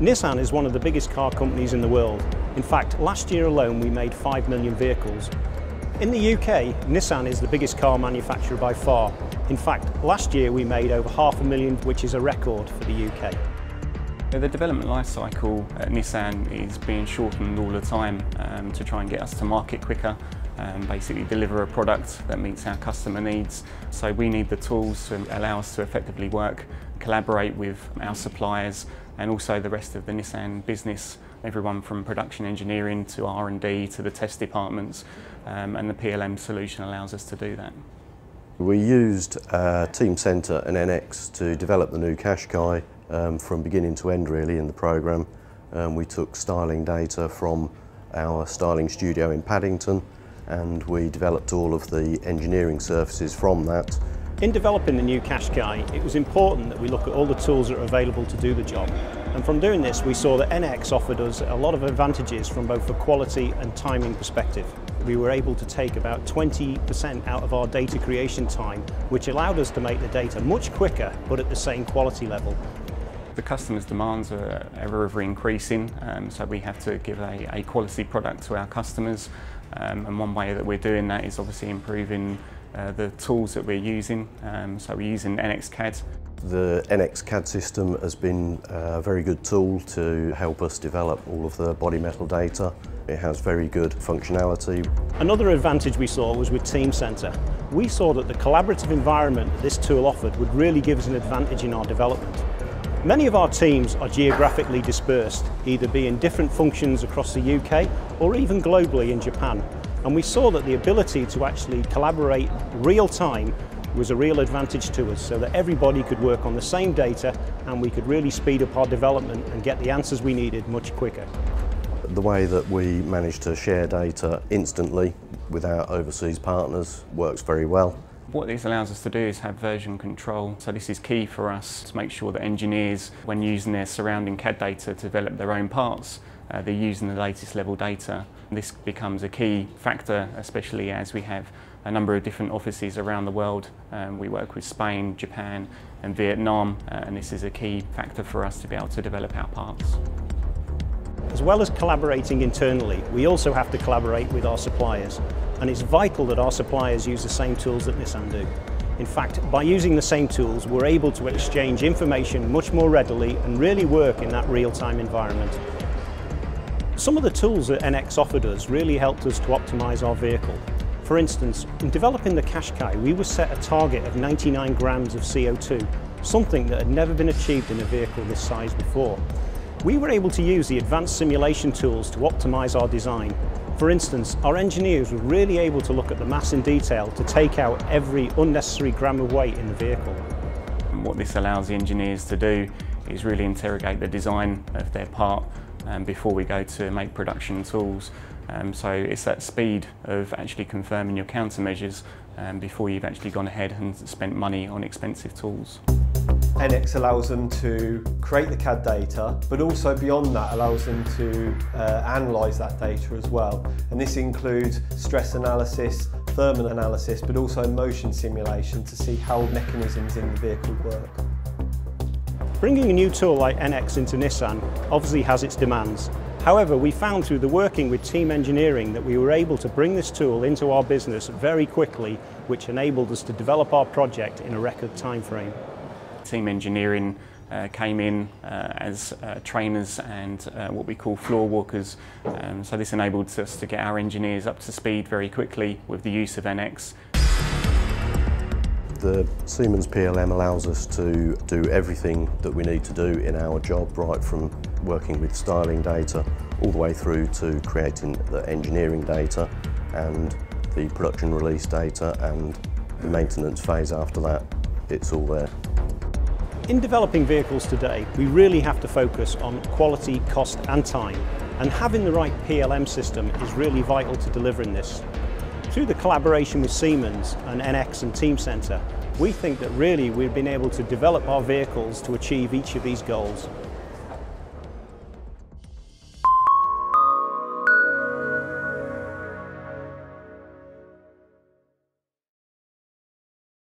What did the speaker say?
Nissan is one of the biggest car companies in the world. In fact, last year alone we made 5 million vehicles. In the UK, Nissan is the biggest car manufacturer by far. In fact, last year we made over half a million, which is a record for the UK. The development life cycle at Nissan is being shortened all the time um, to try and get us to market quicker and basically deliver a product that meets our customer needs. So we need the tools to allow us to effectively work, collaborate with our suppliers and also the rest of the Nissan business, everyone from production engineering to R&D to the test departments um, and the PLM solution allows us to do that. We used uh, Teamcenter and NX to develop the new Qashqai um, from beginning to end really in the program. Um, we took styling data from our styling studio in Paddington and we developed all of the engineering services from that. In developing the new Qashqai, it was important that we look at all the tools that are available to do the job. And from doing this, we saw that NX offered us a lot of advantages from both a quality and timing perspective. We were able to take about 20% out of our data creation time, which allowed us to make the data much quicker, but at the same quality level. The customers' demands are ever, ever increasing, um, so we have to give a, a quality product to our customers. Um, and one way that we're doing that is obviously improving uh, the tools that we're using. Um, so we're using NXCAD. The NXCAD system has been a very good tool to help us develop all of the body metal data. It has very good functionality. Another advantage we saw was with Teamcenter. We saw that the collaborative environment this tool offered would really give us an advantage in our development. Many of our teams are geographically dispersed, either being in different functions across the UK or even globally in Japan. And we saw that the ability to actually collaborate real time was a real advantage to us so that everybody could work on the same data and we could really speed up our development and get the answers we needed much quicker. The way that we manage to share data instantly with our overseas partners works very well. What this allows us to do is have version control. So this is key for us to make sure that engineers, when using their surrounding CAD data to develop their own parts, uh, they're using the latest level data. This becomes a key factor, especially as we have a number of different offices around the world. Um, we work with Spain, Japan and Vietnam, uh, and this is a key factor for us to be able to develop our parts. As well as collaborating internally, we also have to collaborate with our suppliers and it's vital that our suppliers use the same tools that Nissan do. In fact, by using the same tools, we're able to exchange information much more readily and really work in that real-time environment. Some of the tools that NX offered us really helped us to optimise our vehicle. For instance, in developing the Qashqai, we were set a target of 99 grams of CO2, something that had never been achieved in a vehicle this size before. We were able to use the advanced simulation tools to optimise our design for instance, our engineers were really able to look at the mass in detail to take out every unnecessary gram of weight in the vehicle. What this allows the engineers to do is really interrogate the design of their part um, before we go to make production tools. Um, so it's that speed of actually confirming your countermeasures um, before you've actually gone ahead and spent money on expensive tools. NX allows them to create the CAD data, but also beyond that allows them to uh, analyse that data as well. And this includes stress analysis, thermal analysis, but also motion simulation to see how mechanisms in the vehicle work. Bringing a new tool like NX into Nissan obviously has its demands. However, we found through the working with team engineering that we were able to bring this tool into our business very quickly, which enabled us to develop our project in a record time frame. Team engineering uh, came in uh, as uh, trainers and uh, what we call floor walkers. Um, so this enabled us to get our engineers up to speed very quickly with the use of NX. The Siemens PLM allows us to do everything that we need to do in our job, right from working with styling data all the way through to creating the engineering data and the production release data and the maintenance phase after that. It's all there. In developing vehicles today, we really have to focus on quality, cost and time, and having the right PLM system is really vital to delivering this. Through the collaboration with Siemens and NX and Teamcenter, we think that really we've been able to develop our vehicles to achieve each of these goals.